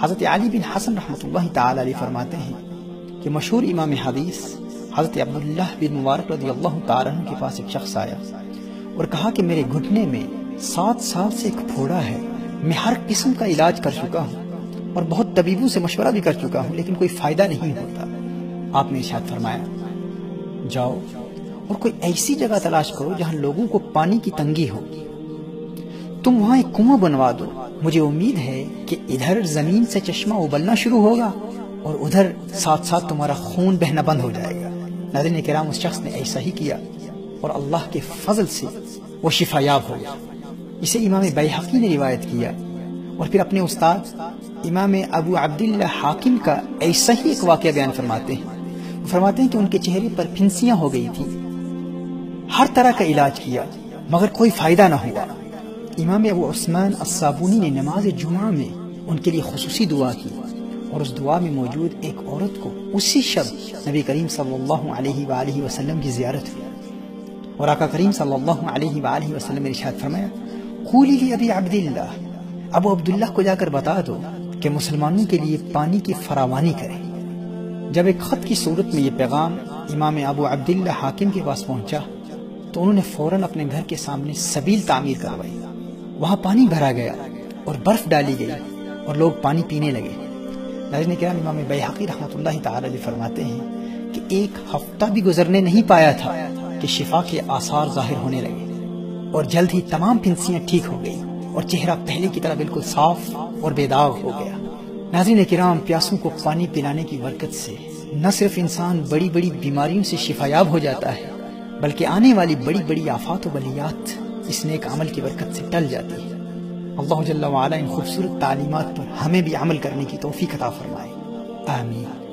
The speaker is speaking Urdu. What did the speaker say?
حضرت علی بن حسن رحمۃ اللہ تعالی علیہ فرماتے ہیں کہ مشہور امام حدیث حضرت عبداللہ بن مبارک رضی اللہ تعالیٰ عنہ کے پاس ایک شخص آیا اور کہا کہ میرے گھٹنے میں سات سال سے ایک پھوڑا ہے، میں ہر قسم کا علاج کر چکا ہوں اور بہت طبیبوں سے مشورہ بھی کر چکا ہوں، لیکن کوئی فائدہ نہیں ہوتا۔ آپ نے ارشاد فرمایا، جاؤ اور کوئی ایسی جگہ تلاش کرو جہاں لوگوں کو پانی کی تنگی ہو۔ تم وہاں ایک کنواں بنوا دو۔ مجھے امید ہے کہ ادھر زمین سے چشمہ ابلنا شروع ہوگا اور ادھر ساتھ ساتھ تمہارا خون بہنا بند ہو جائے گا۔ ناظرین کرام، اس شخص نے ایسا ہی کیا اور اللہ کے فضل سے وہ شفا یاب ہو گیا۔ اسے امام بیحقی نے روایت کیا اور پھر اپنے استاد امام ابو عبداللہ حاکم کا ایسا ہی ایک واقعہ بیان فرماتے ہیں۔ وہ فرماتے ہیں کہ ان کے چہرے پر پھنسیاں ہو گئی تھی ہر طرح کا علاج کیا، مگر کوئی فائدہ نہ ہوا۔ امام ابو عثمان الصابونی نے نماز جمعہ میں ان کے لیے خصوصی دعا کی اور اس دعا میں موجود ایک عورت کو اسی شب نبی کریم صلی اللہ علیہ وآلہ وسلم کی زیارت ہوئی اور آقا کریم صلی اللہ علیہ وآلہ وسلم نے ارشاد فرمایا، قولی لی ابی عبداللہ، ابو عبداللہ کو جا کر بتا دو کہ مسلمانوں کے لیے پانی کی فراوانی کرے جب ایک خط کی صورت میں یہ پیغام امام ابو عبداللہ حاکم کے پاس پہنچا تو انہوں نے فوراً اپنے گھر کے سامنے سبیل تعمیر کروائی۔ وہاں پانی بھرا گیا اور برف ڈالی گئی اور لوگ پانی پینے لگے۔ ناظرین کرام، امام بیحقی رحمۃ اللہ تعالی علیہ فرماتے ہیں کہ ایک ہفتہ بھی گزرنے نہیں پایا تھا کہ شفا کے آثار ظاہر ہونے لگے اور جلد ہی تمام پھنسیاں ٹھیک ہو گئی اور چہرہ پہلے کی طرح بالکل صاف اور بے داغ ہو گیا۔ ناظرین کرام، پیاسوں کو پانی پلانے کی برکت سے نہ صرف انسان بڑی بڑی بیماریوں سے شفایاب ہو جاتا ہے، بلکہ آنے والی بڑی بڑی آفات و بلیات اس نیک عمل کی برکت سے ٹل جاتی ہے۔ اللہ جل وعلا ان خوبصورت تعلیمات پر ہمیں بھی عمل کرنے کی توفیق عطا فرمائے۔ آمین۔